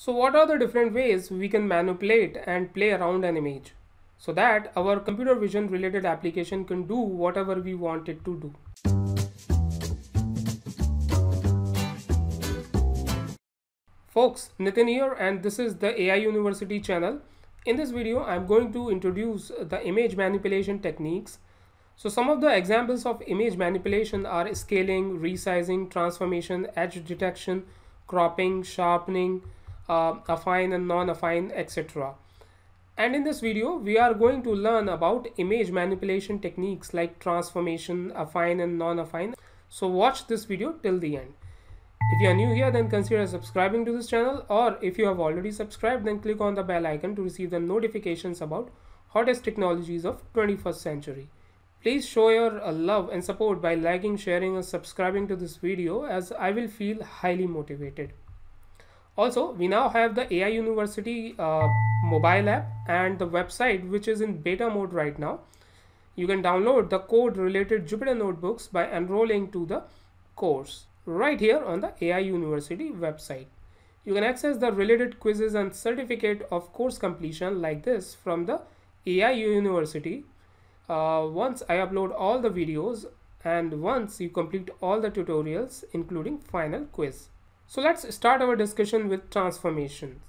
So what are the different ways we can manipulate and play around an image so that our computer vision related application can do whatever we want it to do. Folks, Nitin here and this is the AI University channel. In this video, I'm going to introduce the image manipulation techniques. So some of the examples of image manipulation are scaling, resizing, transformation, edge detection, cropping, sharpening, uh, affine and non-affine etc and in this video we are going to learn about image manipulation techniques like transformation affine and non-affine. So watch this video till the end. If you are new here then consider subscribing to this channel or if you have already subscribed then click on the bell icon to receive the notifications about hottest technologies of 21st century. Please show your uh, love and support by liking sharing and subscribing to this video as i will feel highly motivated also, we now have the AI University uh, mobile app and the website which is in beta mode right now. You can download the code related Jupyter notebooks by enrolling to the course right here on the AI University website. You can access the related quizzes and certificate of course completion like this from the AI University. Uh, once I upload all the videos and once you complete all the tutorials including final quiz. So let's start our discussion with transformation.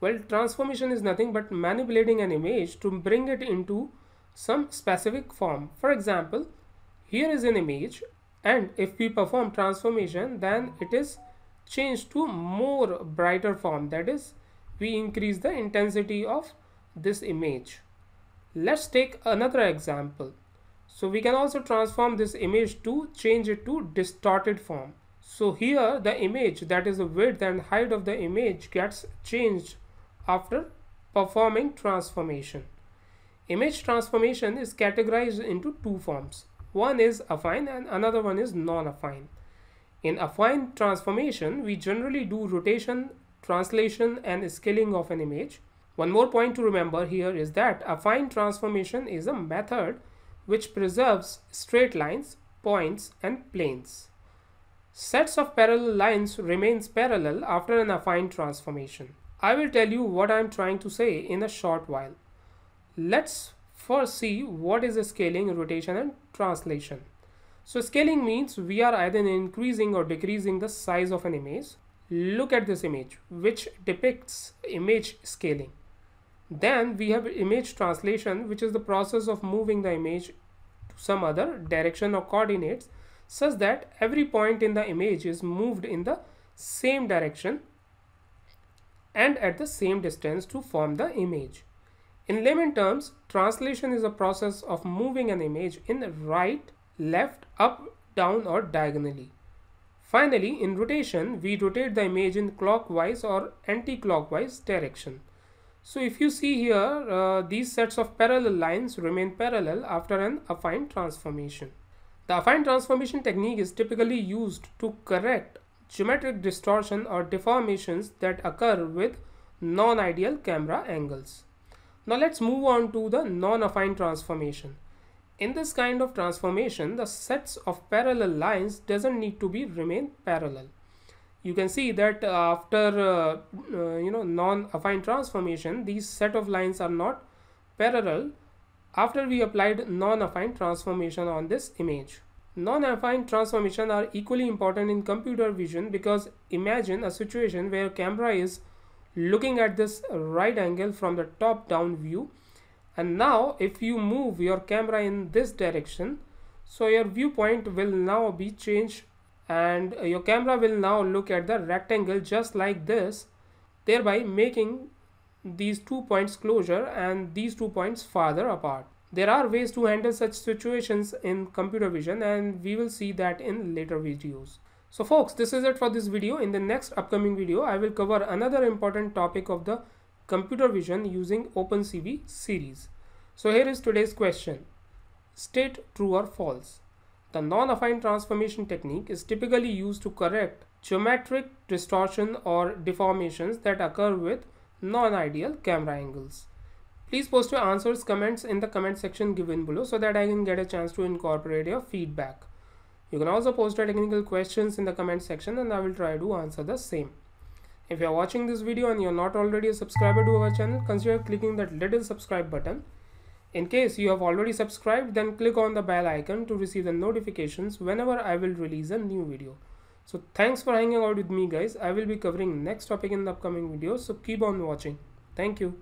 Well, transformation is nothing but manipulating an image to bring it into some specific form. For example, here is an image and if we perform transformation then it is changed to more brighter form that is we increase the intensity of this image. Let's take another example. So we can also transform this image to change it to distorted form. So here the image that is the width and height of the image gets changed after performing transformation. Image transformation is categorized into two forms. One is affine and another one is non-affine. In affine transformation, we generally do rotation, translation and scaling of an image. One more point to remember here is that affine transformation is a method which preserves straight lines, points and planes. Sets of parallel lines remains parallel after an affine transformation. I will tell you what I am trying to say in a short while. Let's first see what is scaling, rotation and translation. So scaling means we are either increasing or decreasing the size of an image. Look at this image which depicts image scaling. Then we have image translation which is the process of moving the image to some other direction or coordinates such that every point in the image is moved in the same direction and at the same distance to form the image. In layman terms, translation is a process of moving an image in right, left, up, down or diagonally. Finally, in rotation, we rotate the image in clockwise or anti-clockwise direction. So if you see here, uh, these sets of parallel lines remain parallel after an affine transformation. The affine transformation technique is typically used to correct geometric distortion or deformations that occur with non-ideal camera angles. Now let's move on to the non-affine transformation. In this kind of transformation, the sets of parallel lines doesn't need to be remain parallel. You can see that after uh, uh, you know non-affine transformation, these set of lines are not parallel after we applied non-affine transformation on this image. Non-affine transformation are equally important in computer vision because imagine a situation where camera is looking at this right angle from the top down view and now if you move your camera in this direction so your viewpoint will now be changed and your camera will now look at the rectangle just like this thereby making these two points closer and these two points farther apart. There are ways to handle such situations in computer vision and we will see that in later videos. So folks, this is it for this video. In the next upcoming video, I will cover another important topic of the computer vision using OpenCV series. So here is today's question. State true or false. The non-affine transformation technique is typically used to correct geometric distortion or deformations that occur with non-ideal camera angles. Please post your answers, comments in the comment section given below so that I can get a chance to incorporate your feedback. You can also post your technical questions in the comment section and I will try to answer the same. If you are watching this video and you are not already a subscriber to our channel, consider clicking that little subscribe button. In case you have already subscribed, then click on the bell icon to receive the notifications whenever I will release a new video. So thanks for hanging out with me guys. I will be covering next topic in the upcoming videos. So keep on watching. Thank you.